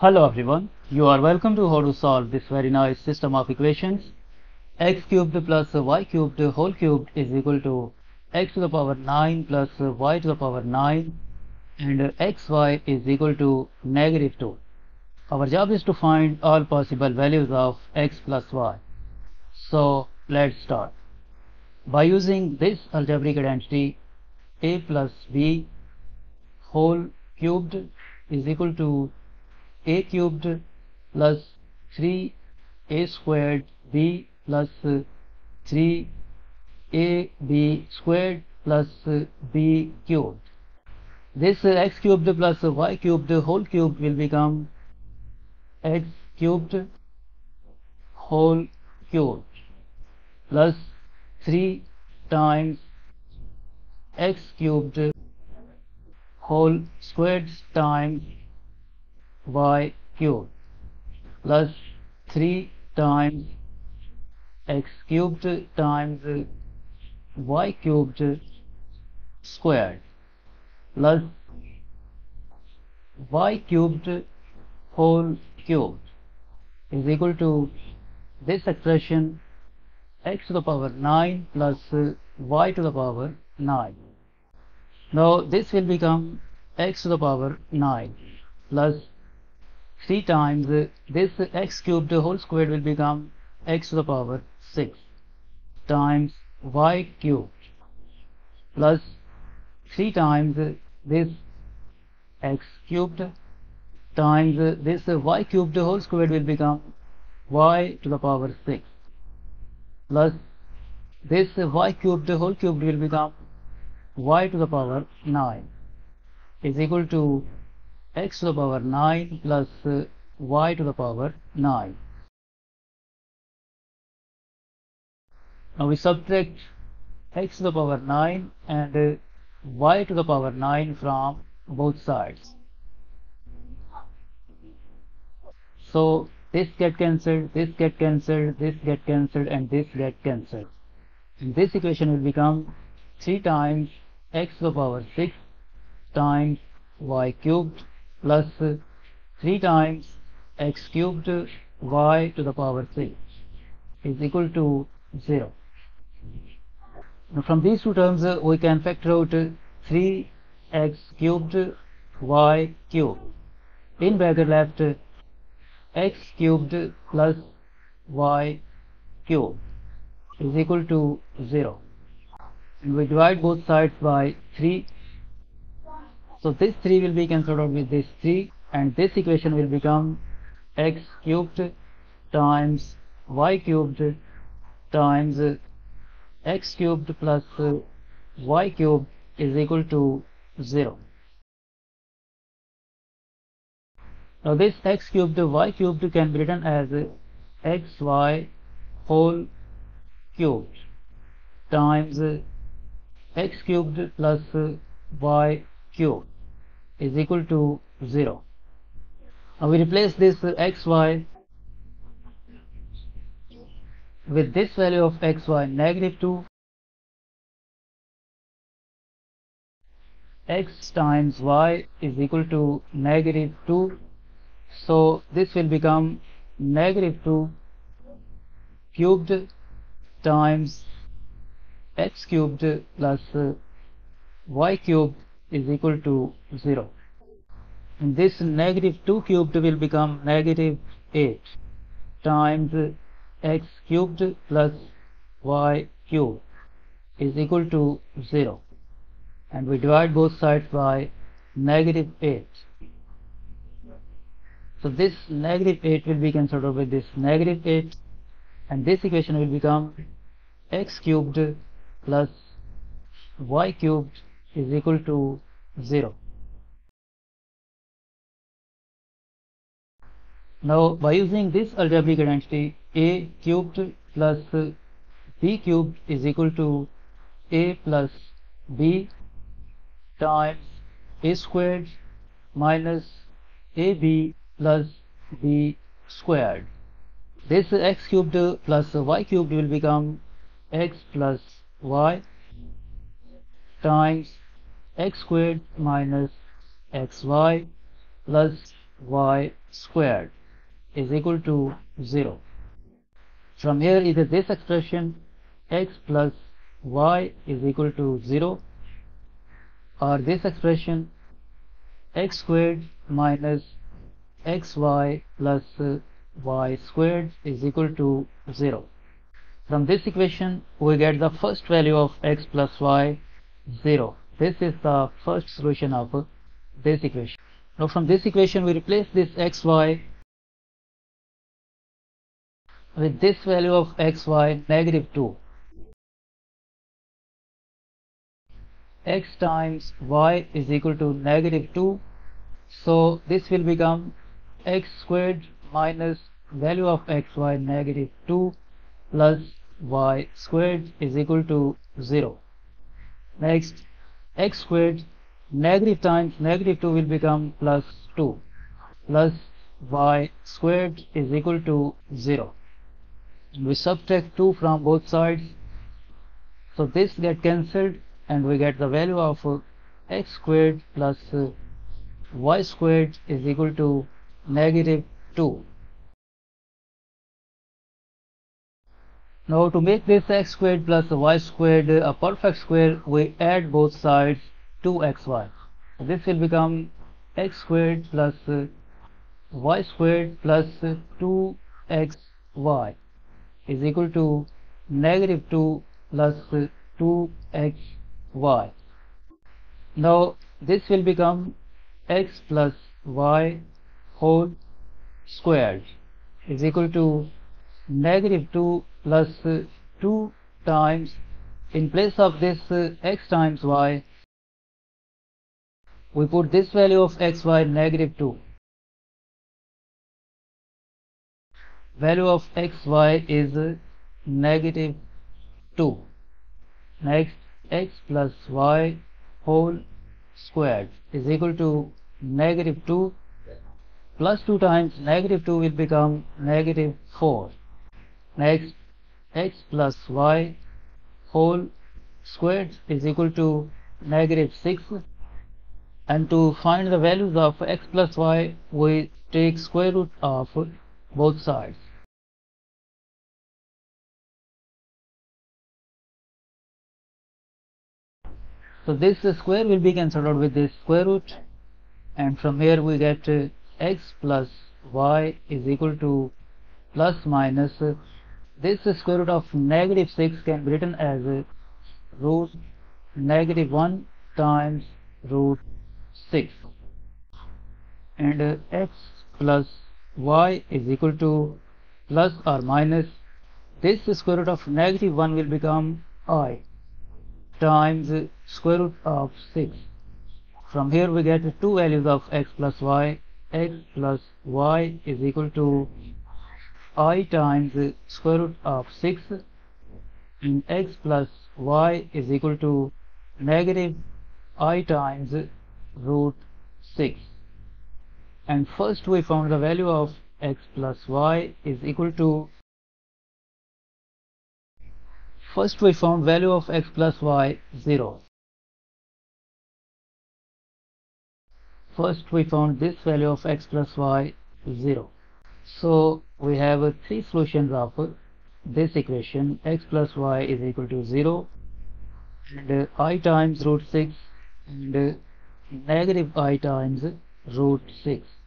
Hello everyone, you are welcome to how to solve this very nice system of equations. x cubed plus y cubed whole cubed is equal to x to the power 9 plus y to the power 9 and xy is equal to negative 2. Our job is to find all possible values of x plus y. So let's start. By using this algebraic identity a plus b whole cubed is equal to a cubed plus 3a squared b plus 3ab squared plus b cubed. This x cubed plus y cubed whole cube will become x cubed whole cubed plus 3 times x cubed whole squared times y cubed plus 3 times x cubed times y cubed squared plus y cubed whole cubed is equal to this expression x to the power 9 plus y to the power 9. Now this will become x to the power 9 plus 3 times this x cubed whole squared will become x to the power 6 times y cubed plus 3 times this x cubed times this y cubed whole squared will become y to the power 6 plus this y cubed whole cubed will become y to the power 9 is equal to x to the power 9 plus uh, y to the power 9. Now we subtract x to the power 9 and uh, y to the power 9 from both sides. So this get cancelled, this get cancelled, this get cancelled and this get cancelled. This equation will become 3 times x to the power 6 times y cubed plus 3 times x cubed y to the power 3 is equal to 0. Now from these two terms uh, we can factor out 3x cubed y cubed. In bracket left x cubed plus y cubed is equal to 0 and we divide both sides by 3 so this 3 will be out with this 3 and this equation will become x cubed times y cubed times x cubed plus y cubed is equal to 0 Now this x cubed y cubed can be written as xy whole cubed times x cubed plus y cubed is equal to 0. Now we replace this xy with this value of xy negative 2 x times y is equal to negative 2 so this will become negative 2 cubed times x cubed plus y cubed is equal to 0. And this negative 2 cubed will become negative 8 times x cubed plus y cubed is equal to 0. And we divide both sides by negative 8. So this negative 8 will be cancelled with this negative 8 and this equation will become x cubed plus y cubed is equal to 0. Now by using this algebraic identity a cubed plus b cubed is equal to a plus b times a squared minus ab plus b squared. This x cubed plus y cubed will become x plus y times x squared minus xy plus y squared is equal to 0. From here either this expression x plus y is equal to 0 or this expression x squared minus xy plus y squared is equal to 0. From this equation we get the first value of x plus y 0. This is the first solution of this equation. Now from this equation we replace this xy with this value of xy negative 2 x times y is equal to negative 2 so this will become x squared minus value of xy negative 2 plus y squared is equal to 0 next x squared negative times negative 2 will become plus 2 plus y squared is equal to 0 we subtract 2 from both sides. So this get cancelled and we get the value of x squared plus y squared is equal to negative 2 now to make this x squared plus y squared a perfect square we add both sides to xy this will become x squared plus y squared plus 2xy is equal to negative 2 plus 2x y. Now this will become x plus y whole squared is equal to negative 2 plus 2 times in place of this x times y we put this value of xy negative 2 value of xy is negative 2 next x plus y whole squared is equal to negative 2 plus 2 times negative 2 will become negative 4 next x plus y whole squared is equal to negative 6 and to find the values of x plus y we take square root of both sides. So this square will be cancelled out with this square root. And from here we get x plus y is equal to plus minus this square root of negative 6 can be written as root negative 1 times root 6 and uh, x plus y is equal to plus or minus this square root of negative 1 will become i times square root of 6 from here we get two values of x plus y. x plus y is equal to i times square root of 6 in x plus y is equal to negative i times root 6 and first we found the value of x plus y is equal to First we found value of x plus y 0. First we found this value of x plus y 0. So we have three solutions of this equation. X plus y is equal to 0 and i times root 6 and negative i times root 6